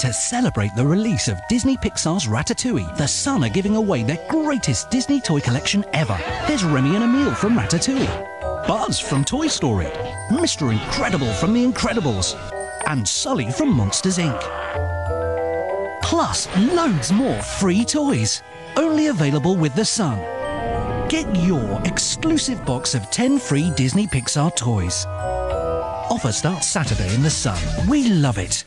To celebrate the release of Disney Pixar's Ratatouille, the Sun are giving away their greatest Disney toy collection ever. There's Remy and Emile from Ratatouille, Buzz from Toy Story, Mr. Incredible from The Incredibles, and Sully from Monsters Inc. Plus, loads more free toys. Only available with the Sun. Get your exclusive box of 10 free Disney Pixar toys. Offer starts Saturday in the Sun. We love it.